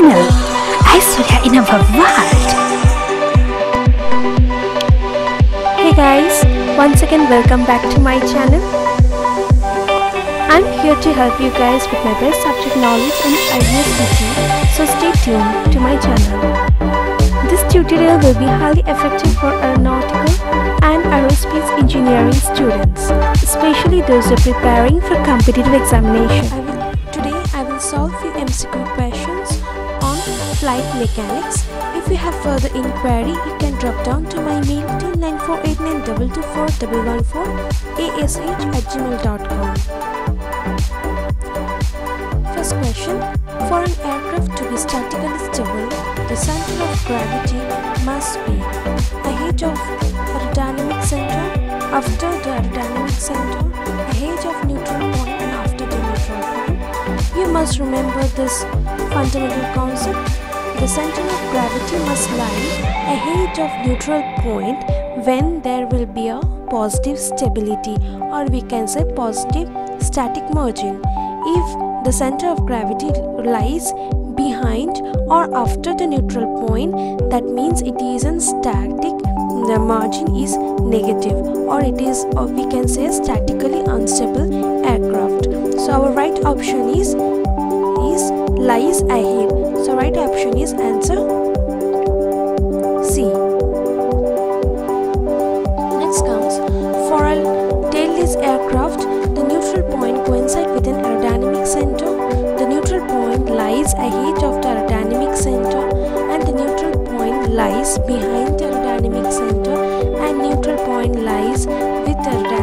channel Aishwarya in our world. Hey guys, once again welcome back to my channel. I'm here to help you guys with my best subject knowledge and ideas teaching, so stay tuned to my channel. This tutorial will be highly effective for aeronautical and aerospace engineering students, especially those who are preparing for competitive examination. I will, today I will solve few MCQ questions on flight mechanics. If you have further inquiry, you can drop down to my mail to 9489224114 ash at gmail.com. First question For an aircraft to be statically stable, the center of gravity must be ahead of aerodynamic center, after the aerodynamic center, ahead of neutral point, and after the neutral point. You must remember this fundamental concept. The center of gravity must lie ahead of neutral point when there will be a positive stability or we can say positive static margin. If the center of gravity lies behind or after the neutral point, that means it is in static the margin is negative or it is or we can say statically unstable aircraft. So our right option is is lies ahead. Right option is answer C. Next comes for a tailless aircraft, the neutral point coincides with an aerodynamic center. The neutral point lies ahead of the aerodynamic center, and the neutral point lies behind the aerodynamic center, and neutral point lies with the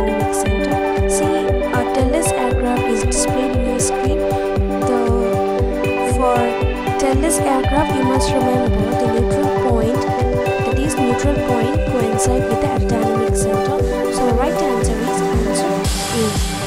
aircraft, you must remember the neutral point. That is, neutral point coincide with the aerodynamic center. So, the right answer is answer A.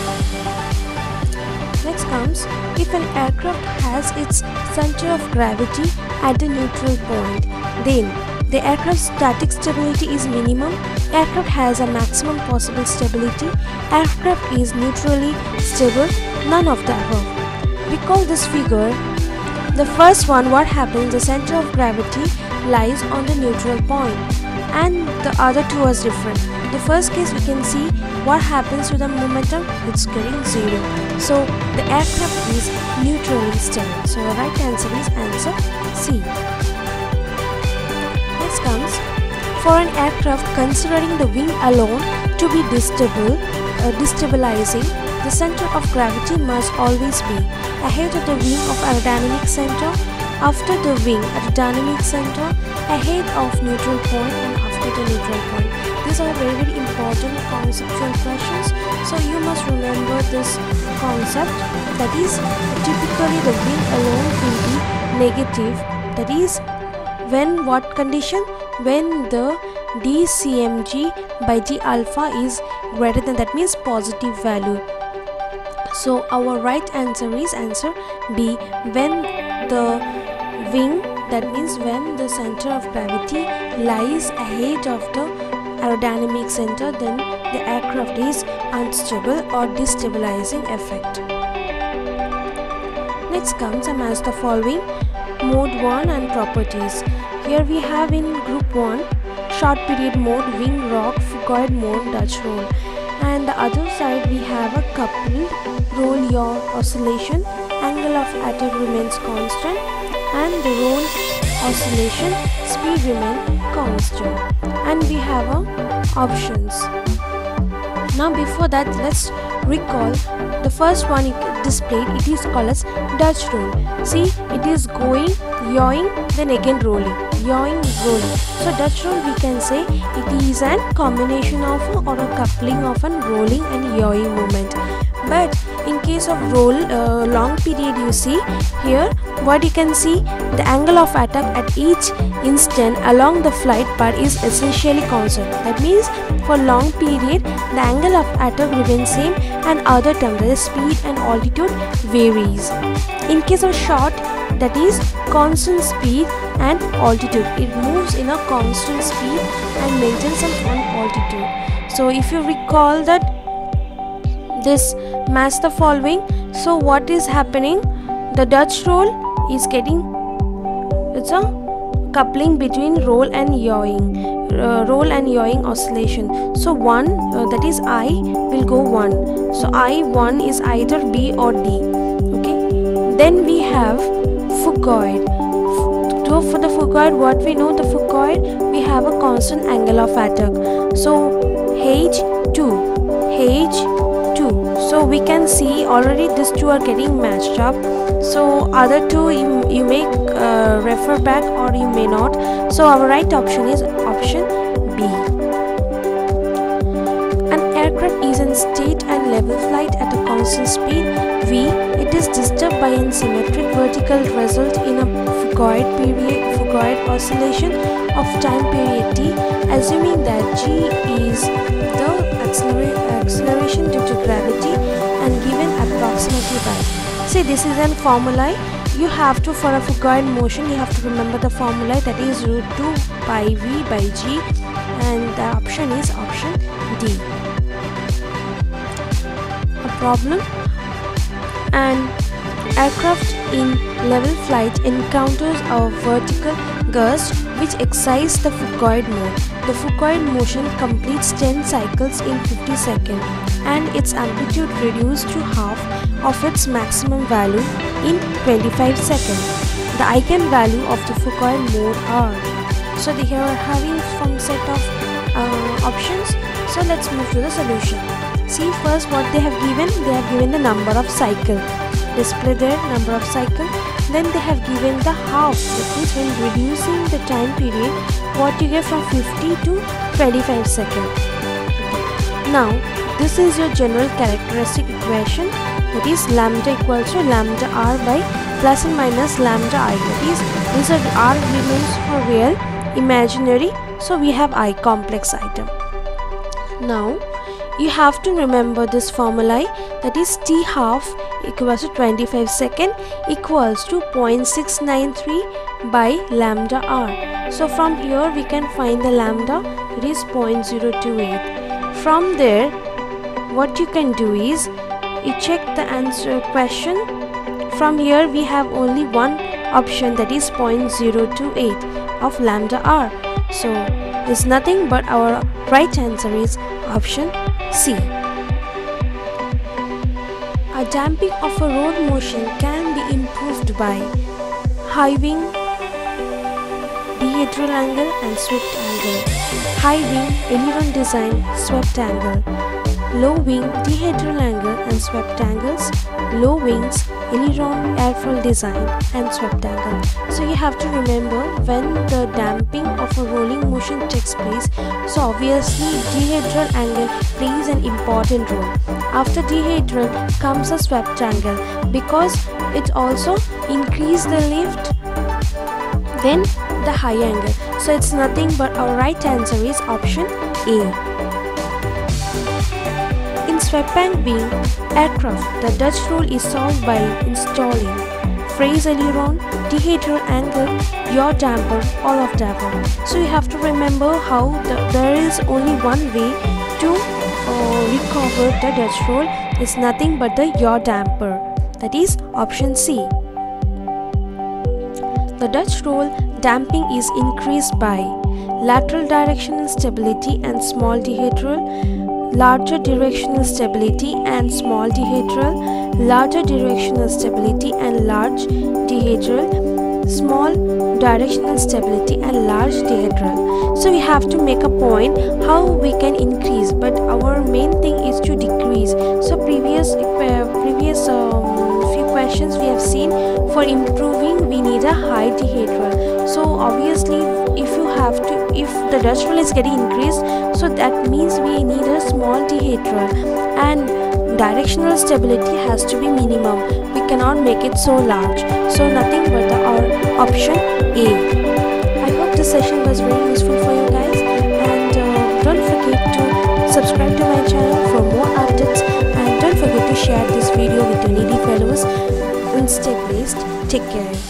Next comes if an aircraft has its center of gravity at the neutral point, then the aircraft's static stability is minimum, aircraft has a maximum possible stability, aircraft is neutrally stable, none of the above. Recall this figure. The first one, what happens, the center of gravity lies on the neutral point and the other two are different. The first case we can see what happens to the momentum, it's getting zero. So the aircraft is neutrally stable. So the right answer is answer C. Next comes for an aircraft considering the wing alone to be destable, uh, destabilizing, the center of gravity must always be ahead of the wing of aerodynamic center, after the wing aerodynamic center, ahead of neutral point and after the neutral point. These are very very important conceptual questions. So you must remember this concept that is typically the wing alone will be negative. That is when what condition? When the dcmg by d alpha is greater than that means positive value so our right answer is answer b when the wing that means when the center of gravity lies ahead of the aerodynamic center then the aircraft is unstable or destabilizing effect. Next comes a match the following mode 1 and properties. Here we have in group 1 short period mode wing rock phugoid mode dutch roll. And the other side we have a coupled roll yaw oscillation angle of attack remains constant and the roll oscillation speed remain constant. And we have a options. Now before that let's recall the first one displayed. It is called as dutch roll see it is going yawing then again rolling yawing rolling. So dutch roll we can say it is an combination of or a coupling of an rolling and yawing movement but in case of roll uh, long period you see here what you can see the angle of attack at each instant along the flight path is essentially constant. That means for long period the angle of attack remains same and other terms the speed and altitude varies. In case of short that is constant speed and altitude. It moves in a constant speed and maintains an altitude. So if you recall that this match the following. So what is happening? The dutch roll is getting it's a coupling between roll and yawing uh, roll and yawing oscillation. So one uh, that is i will go one. So i one is either b or d okay? Then we have phugoid so for the phugoid what we know the phugoid we have a constant angle of attack. So h2 h2 so we can see already these two are getting matched up. So other two you, you may uh, refer back or you may not. So our right option is option b. An aircraft is in state and level flight at a constant speed v it is disturbed by an symmetric vertical result in a phugoid period phugoid oscillation of time period t assuming that g is the acceleration due to gravity and given approximately by. See this is a formula. You have to for a phugoid motion you have to remember the formula. That is root 2 pi v by g and the option is option d. A problem an aircraft in level flight encounters a vertical gust which excites the phugoid mode. The phugoid motion completes 10 cycles in 50 seconds and its amplitude reduced to half of its maximum value in 25 seconds. The eigenvalue of the phugoid mode are. So they are having some set of uh, options. So let's move to the solution. See first what they have given. They have given the number of cycle. Display their number of cycle then they have given the half that is when reducing the time period what you get from 50 to 25 seconds now this is your general characteristic equation that is lambda equals to lambda r by plus and minus lambda i that is these are r remains for real imaginary so we have i complex item now you have to remember this formula that is t half equals to 25 second equals to 0.693 by lambda r. So from here we can find the lambda it is 0.028. From there what you can do is you check the answer question. From here we have only one option that is 0.028 of lambda r. So it's nothing but our right answer is option C. A damping of a roll motion can be improved by high wing, dihedral angle and swept angle, high wing, aileron design, swept angle, low wing, dihedral angle and swept angles, low wings, aileron airfoil design and swept angle. So you have to remember when the damping of a rolling motion takes place. So obviously dihedral angle plays an important role. After dihedral comes a swept angle because it also increase the lift then the high angle. So it's nothing but our right answer is option A swept wing aircraft, the Dutch roll is solved by installing Frise aileron, dihedral angle, yaw damper, all of above. So you have to remember how the, there is only one way to uh, recover the Dutch roll. It's nothing but the yaw damper. That is option C. The Dutch roll damping is increased by lateral directional stability and small dihedral larger directional stability and small dihedral, larger directional stability and large dihedral, small directional stability and large dihedral. So we have to make a point how we can increase but our main thing is to decrease. So previous uh, previous um, few questions we have seen for improving we need a high dihedral. So obviously if you have to if the Dutch roll is getting increased so that means we need a small dihedral and directional stability has to be minimum. We cannot make it so large. So nothing but the, our option A. I hope this session was very useful for you guys. And uh, don't forget to subscribe to my channel for more updates. And don't forget to share this video with your needy fellows. And stay blessed. Take care